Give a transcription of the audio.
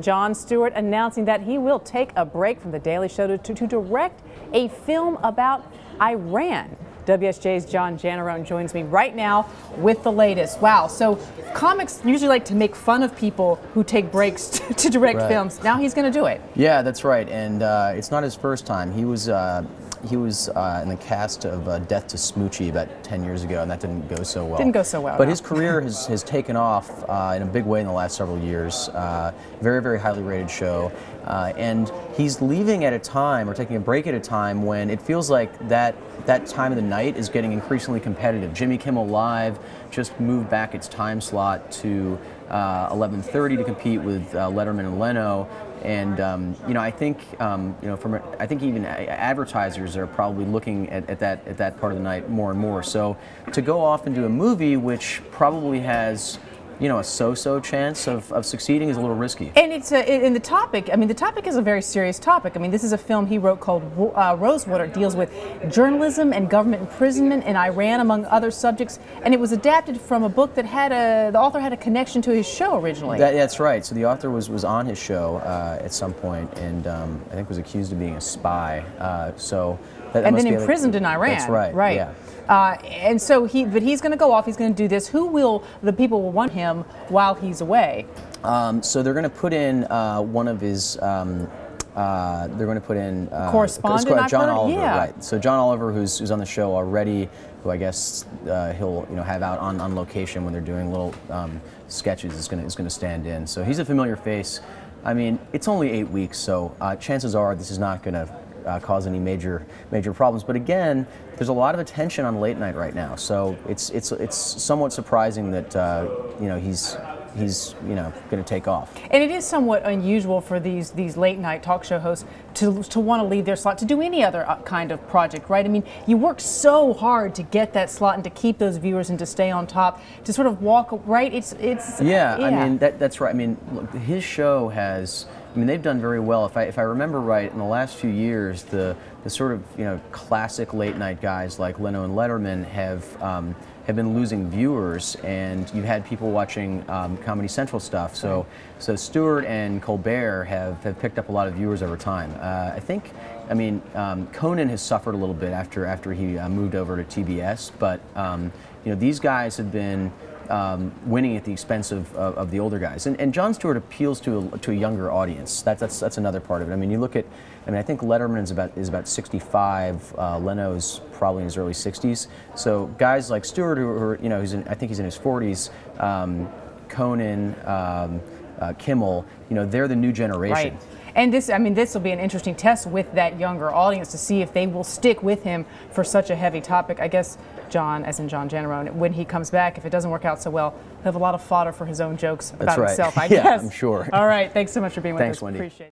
Jon Stewart announcing that he will take a break from The Daily Show to, to, to direct a film about Iran. WSJ's John Jannarone joins me right now with the latest. Wow, so comics usually like to make fun of people who take breaks to, to direct right. films. Now he's going to do it. Yeah, that's right. And uh, it's not his first time. He was uh, he was uh, in the cast of uh, Death to Smoochy about 10 years ago, and that didn't go so well. Didn't go so well. But no. his career has, has taken off uh, in a big way in the last several years. Uh, very, very highly rated show. Uh, and he's leaving at a time, or taking a break at a time, when it feels like that, that time of the night is getting increasingly competitive. Jimmy Kimmel Live just moved back its time slot to 11:30 uh, to compete with Letterman and Leno. And um, you know, I think um, you know, from I think even advertisers are probably looking at, at, that at that part of the night more and more. So to go off and do a movie which probably has you know, a so-so chance of, of succeeding is a little risky. And it's a, in the topic, I mean, the topic is a very serious topic. I mean, this is a film he wrote called uh, Rosewater, deals with journalism and government imprisonment in Iran, among other subjects. And it was adapted from a book that had a, the author had a connection to his show originally. That, that's right. So the author was, was on his show uh, at some point and um, I think was accused of being a spy. Uh, so that, and then imprisoned in Iran. That's right. Right. Yeah. Uh, and so he, but he's going to go off. He's going to do this. Who will the people will want him while he's away? Um, so they're going to put in uh, one of his. Um, uh, they're going to put in uh, correspondent. John Oliver, yeah. right? So John Oliver, who's, who's on the show already, who I guess uh, he'll you know have out on, on location when they're doing little um, sketches, is going to is going to stand in. So he's a familiar face. I mean, it's only eight weeks, so uh, chances are this is not going to uh, cause any major major problems. But again, there's a lot of attention on late night right now, so it's it's it's somewhat surprising that uh, you know he's he's you know going to take off. And it is somewhat unusual for these these late night talk show hosts to to want to leave their slot to do any other uh, kind of project, right? I mean, you work so hard to get that slot and to keep those viewers and to stay on top, to sort of walk right. It's it's yeah. yeah. I mean that that's right. I mean, look, his show has. I mean, they've done very well. If I if I remember right, in the last few years, the the sort of you know classic late night guys like Leno and Letterman have. Um, have been losing viewers, and you've had people watching um, Comedy Central stuff. So, so Stewart and Colbert have, have picked up a lot of viewers over time. Uh, I think, I mean, um, Conan has suffered a little bit after after he uh, moved over to TBS, but um, you know these guys have been um, winning at the expense of, of, of, the older guys. And, and Jon Stewart appeals to a, to a younger audience. That's, that's, that's another part of it. I mean, you look at, I mean, I think Letterman is about, is about 65, uh, Leno's probably in his early 60s. So guys like Stewart, who, are, you know, he's in, I think he's in his 40s, um, Conan, um, uh, Kimmel, you know, they're the new generation. Right. And this, I mean, this will be an interesting test with that younger audience to see if they will stick with him for such a heavy topic. I guess John, as in John Jannarone, when he comes back, if it doesn't work out so well, he'll have a lot of fodder for his own jokes about right. himself, I yeah, guess. I'm sure. All right. Thanks so much for being with Thanks, us. Wendy. Appreciate it.